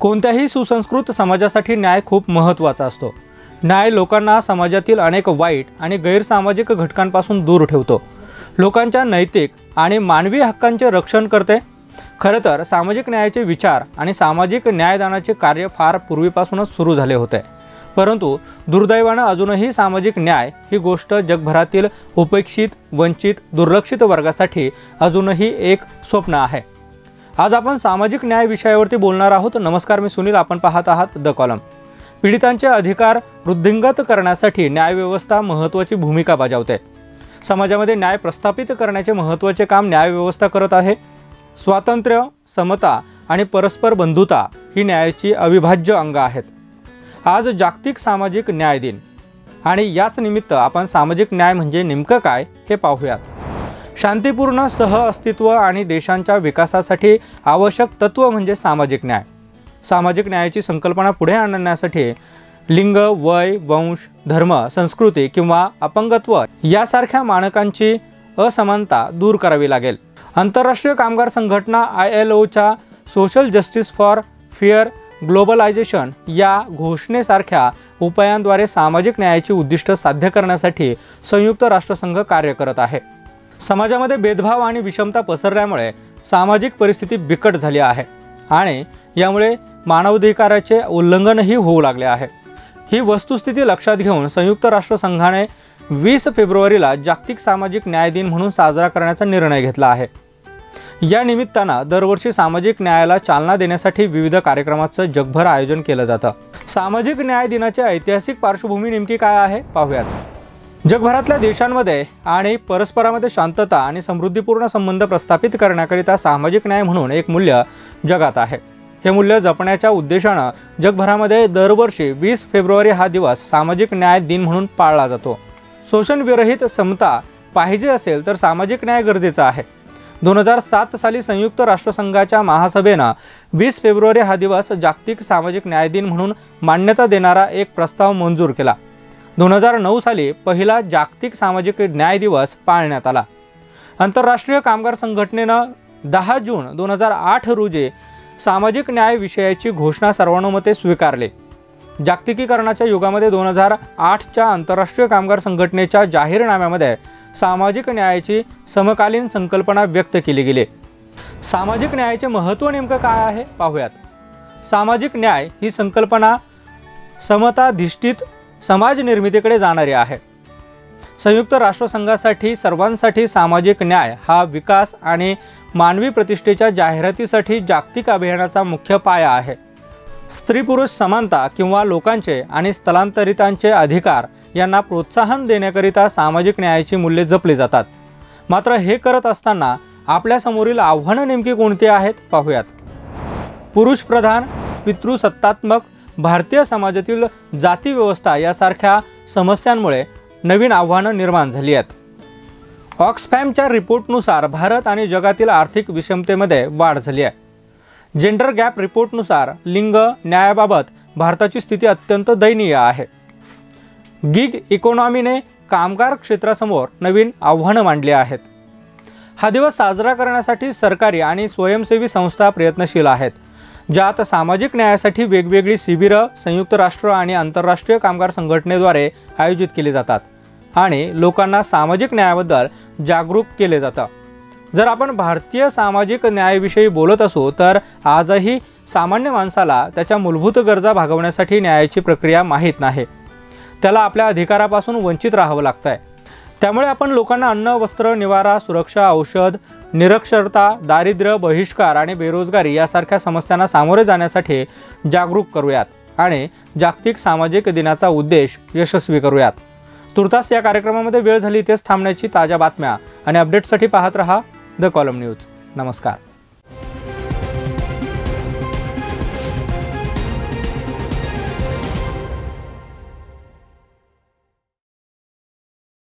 कोणत्याही सुसंस्कृत समाजासाठी न्याय खूप महत्त्वाचा असतो. न्याय लोकांना समाजातील अनेक वाईट आणि गैरसामाजिक घटकांपासून दूर ठेवतो. लोकांच्या नैतिक आणि मानवी हक्कांचे रक्षण करते. खरं तर सामाजिक न्यायाचे विचार आणि सामाजिक न्यायदानाचे कार्य फार पूर्वीपासूनच सुरू झाले होते. परंतु दुर्दैवानं अजूनही सामाजिक न्याय ही गोष्ट जगभरातील उपेक्षित वंचित दुर्लक्षित वर्गासाठी अजूनही एक स्वप्न आहे. आज आपण सामाजिक न्याय विषयावरती बोलणार आहोत. नमस्कार मी सुनील. आपण पाहत आहात द कॉलम पीडितांचे अधिकार वृद्धिंगत करण्यासाठी न्यायव्यवस्था महत्त्वाची भूमिका बजावते. समाजामध्ये न्याय प्रस्थापित करण्याचे महत्त्वाचे काम न्यायव्यवस्था करत आहे. स्वातंत्र्य समता आणि परस्पर बंधुता ही न्यायाची अविभाज्य अंग आहेत. आज जागतिक सामाजिक न्याय दिन. आणि याच निमित्त आपण सामाजिक न्याय म्हणजे नेमकं काय हे पाहूयात. शांतीपूर्ण सहअस्तित्व आणि देशांच्या विकासासाठी आवश्यक तत्त्व म्हणजे सामाजिक न्याय. सामाजिक न्यायाची संकल्पना पुढे आणण्यासाठी लिंग वय वंश धर्म संस्कृती किंवा अपंगत्व यासारख्या मानकांची असमानता दूर करावी लागेल. आंतरराष्ट्रीय कामगार संघटना आय एल ओच्या social justice for fair globalization या घोषणेसारख्या उपायांद्वारे सामाजिक न्यायाची उद्दिष्ट साध्य करण्यासाठी संयुक्त राष्ट्रसंघ कार्य करत आहे. समाजामध्ये भेदभाव आणि विषमता पसरल्यामुळे सामाजिक परिस्थिती बिकट झाली आहे आणि यामुळे मानवाधिकाराचे उल्लंघनही होऊ लागले आहे. ही वस्तुस्थिती लक्षात घेऊन संयुक्त राष्ट्रसंघाने वीस फेब्रुवारीला जागतिक सामाजिक न्याय दिन म्हणून साजरा करण्याचा निर्णय घेतला आहे. या निमित्तानं दरवर्षी सामाजिक न्यायाला चालना देण्यासाठी विविध कार्यक्रमाचं जगभर आयोजन केलं जातं. सामाजिक न्याय दिनाची ऐतिहासिक पार्श्वभूमी नेमकी काय आहे? पाहूयात. जगभरातल्या देशांमध्ये आणि परस्परामध्ये शांतता आणि समृद्धीपूर्ण संबंध प्रस्थापित करण्याकरिता सामाजिक न्याय म्हणून एक मूल्य जगात आहे. हे मूल्य जपण्याच्या उद्देशानं जगभरामध्ये दरवर्षी वीस फेब्रुवारी हा दिवस सामाजिक न्याय दिन म्हणून पाळला जातो. शोषणविरहित समता पाहिजे असेल तर सामाजिक न्याय गरजेचा आहे. दोन हजार सात साली संयुक्त राष्ट्रसंघाच्या महासभेनं वीस फेब्रुवारी हा दिवस जागतिक सामाजिक न्याय दिन म्हणून मान्यता देणारा एक प्रस्ताव मंजूर केला. दोन हजार नऊ साली पहिला जागतिक सामाजिक न्याय दिवस पाळण्यात आला. आंतरराष्ट्रीय कामगार संघटनेनं दहा जून दोन हजार आठ रोजी सामाजिक न्याय विषयाची घोषणा सर्वानुमते स्वीकारले. जागतिकीकरणाच्या युगामध्ये दोन हजार आठच्या आंतरराष्ट्रीय कामगार संघटनेच्या जाहीरनाम्यामध्ये सामाजिक न्यायाची समकालीन संकल्पना व्यक्त केली गेली. सामाजिक न्यायाचे महत्त्व नेमकं काय आहे पाहूयात. सामाजिक न्याय ही संकल्पना समताधिष्ठित समाज निर्मितीकडे जाणारे आहे संयुक्त राष्ट्रसंघासाठी सर्वांसाठी सामाजिक न्याय हा विकास आणि मानवी प्रतिष्ठेच्या जाहिरातीसाठी जागतिक अभियानाचा मुख्य पाया आहे. स्त्री पुरुष समानता किंवा लोकांचे आणि स्थलांतरितांचे अधिकार यांना प्रोत्साहन देण्याकरिता सामाजिक न्यायाची मूल्ये जपली जातात. मात्र हे करत असताना आपल्यासमोरील आव्हानं नेमकी कोणती आहेत? पाहूयात. पुरुषप्रधान पितृसत्तात्मक भारतीय समाजातील जातीव्यवस्था यासारख्या समस्यांमुळे नवीन आव्हानं निर्माण झाली आहेत. ऑक्सफॅमच्या रिपोर्टनुसार भारत आणि जगातील आर्थिक विषमतेमध्ये वाढ झाली आहे. जेंडर गॅप रिपोर्टनुसार लिंग न्यायाबाबत भारताची स्थिती अत्यंत दयनीय आहे. गिग इकॉनॉमीने कामगार क्षेत्रासमोर नवीन आव्हानं मांडली आहेत. हा दिवस साजरा करण्यासाठी सरकारी आणि स्वयंसेवी संस्था प्रयत्नशील आहेत. ज्यात सामाजिक न्यायासाठी वेगवेगळी शिबिरं संयुक्त राष्ट्र आणि आंतरराष्ट्रीय कामगार संघटनेद्वारे आयोजित केली जातात आणि लोकांना सामाजिक न्यायाबद्दल जागरूक केले जातं. जर आपण भारतीय सामाजिक न्यायाविषयी बोलत असू तर आजही सामान्य माणसाला त्याच्या मूलभूत गरजा भागवण्यासाठी न्यायाची प्रक्रिया माहीत नाही. त्याला आपल्या अधिकारापासून वंचित राहावं लागतं आहे त्यामुळे आपण लोकांना अन्न वस्त्र निवारा सुरक्षा औषध निरक्षरता दारिद्र्य बहिष्कार आणि बेरोजगारी यासारख्या समस्यांना सामोरे जाण्यासाठी जागरूक करूयात आणि जागतिक सामाजिक दिनाचा उद्देश यशस्वी करूयात. तुर्तास या कार्यक्रमामध्ये वेळ झाली तेच थांबण्याची ताज्या बातम्या आणि अपडेट्ससाठी पाहत रहा द कॉलम न्यूज. नमस्कार.